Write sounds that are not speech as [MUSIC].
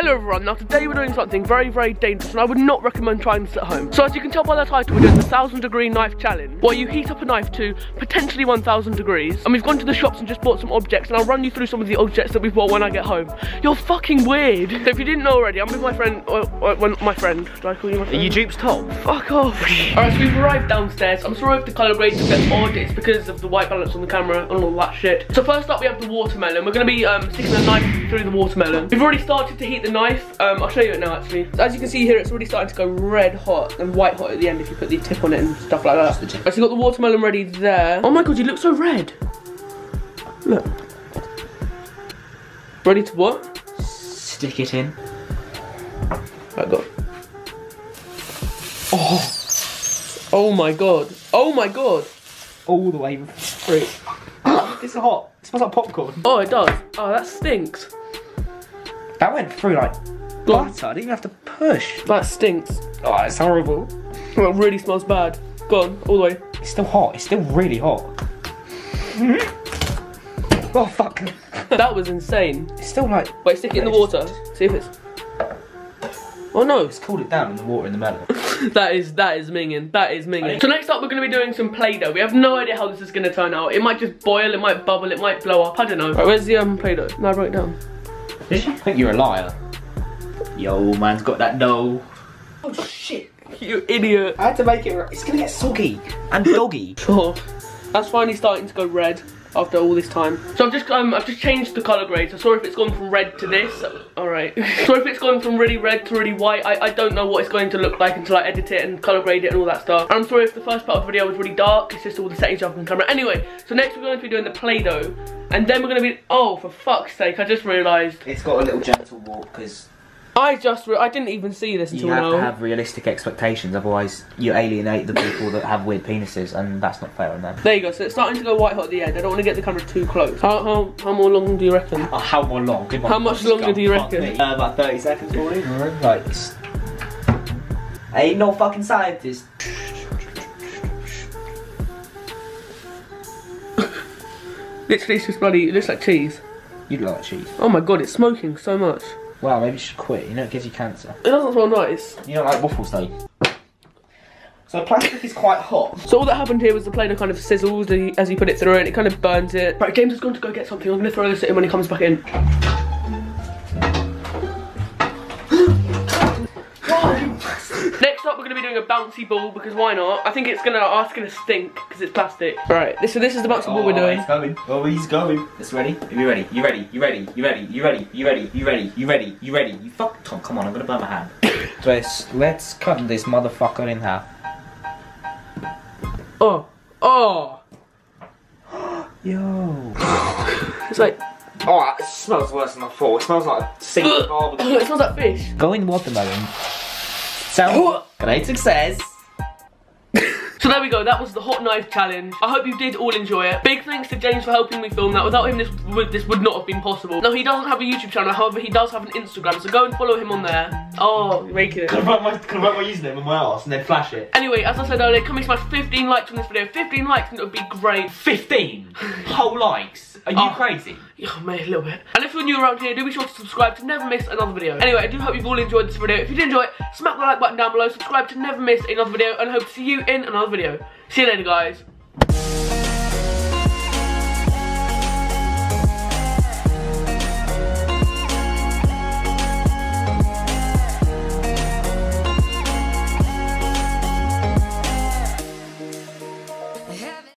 Hello everyone, now today we're doing something very, very dangerous and I would not recommend trying this at home. So as you can tell by the title, we're doing the 1000 degree knife challenge, where you heat up a knife to potentially 1000 degrees. And we've gone to the shops and just bought some objects and I'll run you through some of the objects that we've bought when I get home. You're fucking weird. So if you didn't know already, I'm with my friend, uh, uh, my friend. Do I call you my friend? Are you JupesTom? Fuck off. Alright, so we've arrived downstairs. I'm sorry if the colour grade's a bit odd. It's because of the white balance on the camera and all that shit. So first up we have the watermelon. We're going to be um, sticking a knife through the watermelon. We've already started to heat the knife. Um, I'll show you it now actually. So as you can see here, it's already starting to go red hot and white hot at the end if you put the tip on it and stuff like that. Right, so you've got the watermelon ready there. Oh my god, you look so red. Look. Ready to what? Stick it in. I got. Oh. Oh my god. Oh my god. All the way through. it's hot. It smells like popcorn. Oh, it does. Oh, that stinks. That went through like butter. I didn't even have to push. That stinks. Oh, it's horrible. It really smells bad. Go on, all the way. It's still hot. It's still really hot. oh fuck. That was insane. It's still like. Wait, stick it in the water. See if it's. Oh no, It's cooled it down in the water in the melon. [LAUGHS] that is that is minging. That is minging. So next up, we're going to be doing some Play-Doh. We have no idea how this is going to turn out. It might just boil. It might bubble. It might blow up. I don't know. Right, where's the um Play-Doh? No, I broke it down. Did you? I think you're a liar. Yo, man's got that dough. Oh shit. You idiot. I had to make it. It's gonna get soggy and doggy. [LAUGHS] Sure. That's finally starting to go red after all this time. So I've just um I've just changed the colour grade. So sorry if it's gone from red to this. Alright. [LAUGHS] sorry if it's gone from really red to really white. I, I don't know what it's going to look like until I edit it and colour grade it and all that stuff. I'm sorry if the first part of the video was really dark. It's just all the settings up on camera. Anyway, so next we're going to be doing the Play-Doh. And then we're going to be... Oh, for fuck's sake, I just realised. It's got a little gentle warp because I just... Re I didn't even see this until you have now. to have realistic expectations. Otherwise, you alienate the people that have weird penises, and that's not fair on them. There you go. So it's starting to go white hot at the end. I don't want to get the camera too close. How, how, how more long do you reckon? Oh, how more long? Good. How much longer do you reckon? Uh, about 30 seconds, probably. Like. I ain't no fucking scientist. Literally, it's just bloody... It looks like cheese. You like cheese. Oh my god, it's smoking so much. Wow, maybe you should quit. You know it gives you cancer. It doesn't smell nice. You don't like waffles, though. So the plastic is quite hot. So all that happened here was the Play-Doh kind of sizzles as you- put it through and it kind of burns it. Right, James is going to go get something. I'm going to throw this at him when he comes back in. Going to be doing a bouncy ball because why not? I think it's going to, oh, it's going to stink because it's plastic. Right, this, so this is the bouncy ball we're oh, doing. he's going. Oh, he's going. It's ready. Are you ready? You ready? You ready? You ready? You ready? You ready? You ready? You ready? You ready? You fuck. Tom, come on. I'm gonna burn my hand. [COUGHS] let's let's cut this motherfucker in half. Oh, oh. [GASPS] Yo. It's like, Oh, it smells worse than I thought. It smells like a single [COUGHS] barbecue. it smells like fish. Go in watermelon. So, great success. So there we go, that was the hot knife challenge. I hope you did all enjoy it. Big thanks to James for helping me film that. Without him, this would, this would not have been possible. Now, he doesn't have a YouTube channel, however, he does have an Instagram, so go and follow him on there. Oh, you're it. Can I write my, can I write my username on my ass and then flash it? Anyway, as I said earlier, can we smash 15 likes on this video? 15 likes and it would be great. 15 [LAUGHS] whole likes. Are you Oh. crazy? Oh, a little bit. And if you're new around here, do be sure to subscribe to never miss another video. Anyway, I do hope you've all enjoyed this video. If you did enjoy it, smack the like button down below, subscribe to never miss another video, and I hope to see you in another video. See you later, guys.